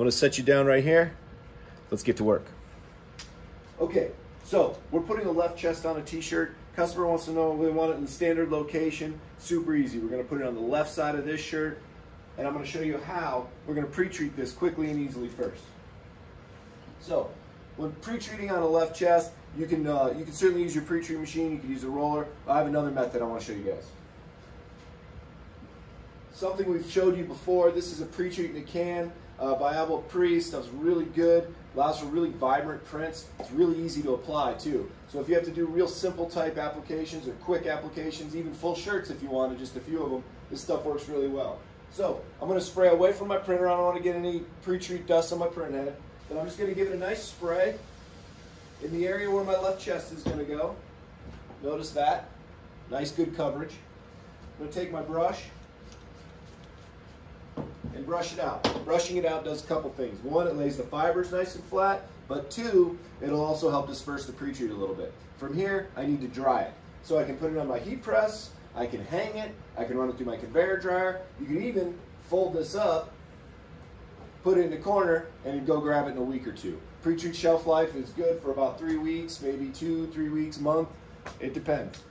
gonna set you down right here. Let's get to work. Okay, so we're putting a left chest on a t-shirt. Customer wants to know, we want it in the standard location. Super easy. We're gonna put it on the left side of this shirt, and I'm gonna show you how we're gonna pre-treat this quickly and easily first. So, when pre-treating on a left chest, you can uh, you can certainly use your pre-treat machine. You can use a roller. I have another method I want to show you guys. Something we've showed you before. This is a pre-treat in a can uh, by Abel Pre. Stuff's really good. Allows for really vibrant prints. It's really easy to apply too. So if you have to do real simple type applications or quick applications, even full shirts if you wanted, just a few of them, this stuff works really well. So I'm going to spray away from my printer. I don't want to get any pre-treat dust on my print head. Then I'm just going to give it a nice spray in the area where my left chest is going to go. Notice that. Nice good coverage. I'm going to take my brush and brush it out. Brushing it out does a couple things. One, it lays the fibers nice and flat, but two, it'll also help disperse the pre-treat a little bit. From here, I need to dry it. So I can put it on my heat press, I can hang it, I can run it through my conveyor dryer. You can even fold this up, put it in the corner, and go grab it in a week or two. Pre-treat shelf life is good for about three weeks, maybe two, three weeks, month. It depends.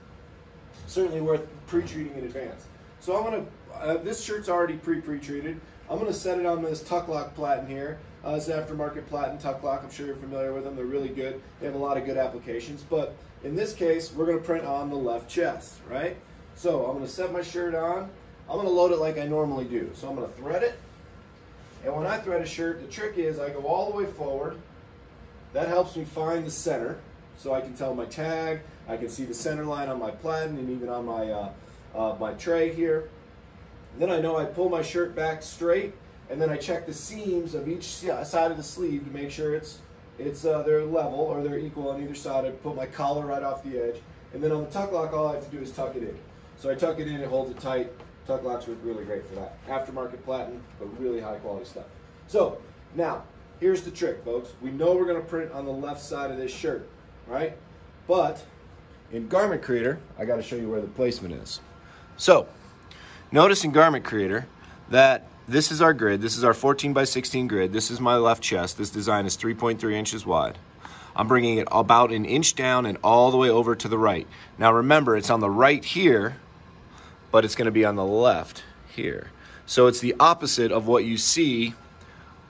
Certainly worth pre-treating in advance. So I'm gonna, uh, this shirt's already pre-pre-treated. I'm gonna set it on this Tuck-Lock platen here. Uh, it's an aftermarket platen Tuck-Lock. I'm sure you're familiar with them. They're really good. They have a lot of good applications. But in this case, we're gonna print on the left chest, right? So I'm gonna set my shirt on. I'm gonna load it like I normally do. So I'm gonna thread it. And when I thread a shirt, the trick is I go all the way forward. That helps me find the center. So I can tell my tag, I can see the center line on my platen and even on my, uh, uh, my tray here. Then I know I pull my shirt back straight and then I check the seams of each side of the sleeve to make sure it's, it's uh, they're level or they're equal on either side. I put my collar right off the edge. And then on the Tuck-Lock, all I have to do is tuck it in. So I tuck it in, it holds it tight. Tuck-Locks work really great for that. Aftermarket platen, but really high quality stuff. So now, here's the trick, folks. We know we're gonna print on the left side of this shirt, right? But in Garment Creator, I gotta show you where the placement is. So, notice in Garment Creator that this is our grid. This is our 14 by 16 grid. This is my left chest. This design is 3.3 inches wide. I'm bringing it about an inch down and all the way over to the right. Now remember, it's on the right here, but it's gonna be on the left here. So it's the opposite of what you see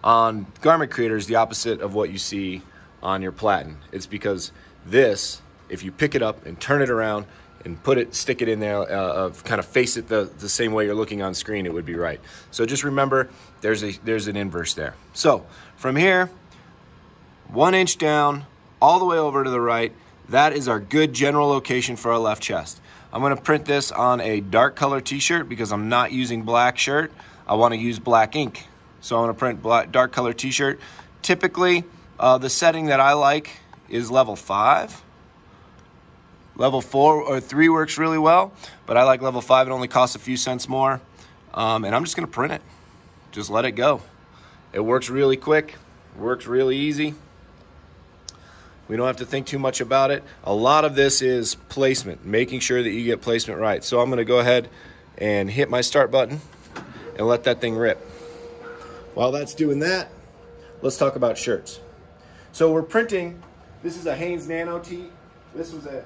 on Garment Creator is the opposite of what you see on your platen. It's because this, if you pick it up and turn it around and put it, stick it in there, uh, uh, kind of face it the, the same way you're looking on screen, it would be right. So just remember, there's, a, there's an inverse there. So from here, one inch down, all the way over to the right, that is our good general location for our left chest. I'm gonna print this on a dark color t-shirt because I'm not using black shirt. I wanna use black ink. So I'm gonna print black, dark color t-shirt. Typically, uh, the setting that I like is level five. Level four or three works really well, but I like level five. It only costs a few cents more. Um, and I'm just gonna print it. Just let it go. It works really quick, works really easy. We don't have to think too much about it. A lot of this is placement, making sure that you get placement right. So I'm gonna go ahead and hit my start button and let that thing rip. While that's doing that, let's talk about shirts. So we're printing, this is a Hanes Nano tee. This was a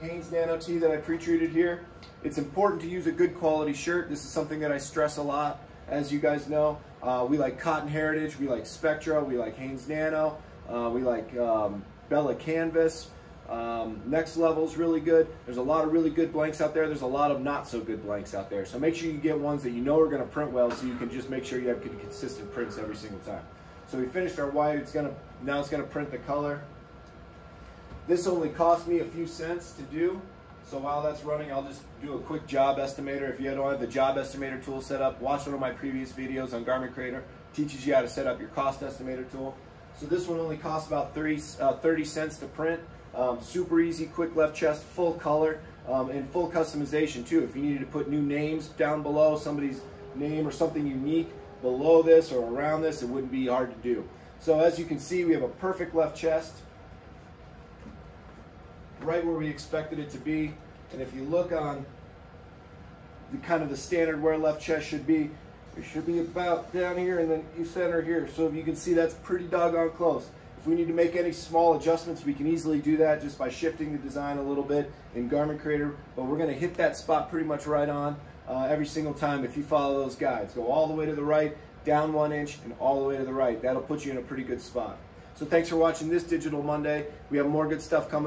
Hanes Nano tee that I pre-treated here. It's important to use a good quality shirt. This is something that I stress a lot, as you guys know. Uh, we like Cotton Heritage, we like Spectra, we like Hanes Nano, uh, we like um, Bella Canvas. Um, next level is really good. There's a lot of really good blanks out there. There's a lot of not so good blanks out there. So make sure you get ones that you know are going to print well so you can just make sure you have good consistent prints every single time. So we finished our white. It's gonna Now it's going to print the color. This only cost me a few cents to do. So while that's running, I'll just do a quick job estimator. If you don't have the job estimator tool set up, watch one of my previous videos on Garment Creator. Teaches you how to set up your cost estimator tool. So this one only costs about 30, uh, 30 cents to print. Um, super easy, quick left chest, full color, um, and full customization too. If you needed to put new names down below, somebody's name or something unique below this or around this, it wouldn't be hard to do. So as you can see, we have a perfect left chest, right where we expected it to be. And if you look on the kind of the standard where left chest should be, it should be about down here and then you center here. So if you can see, that's pretty doggone close. If we need to make any small adjustments, we can easily do that just by shifting the design a little bit in Garment Creator. But we're gonna hit that spot pretty much right on uh, every single time if you follow those guides. Go all the way to the right, down one inch, and all the way to the right. That'll put you in a pretty good spot. So thanks for watching this Digital Monday. We have more good stuff coming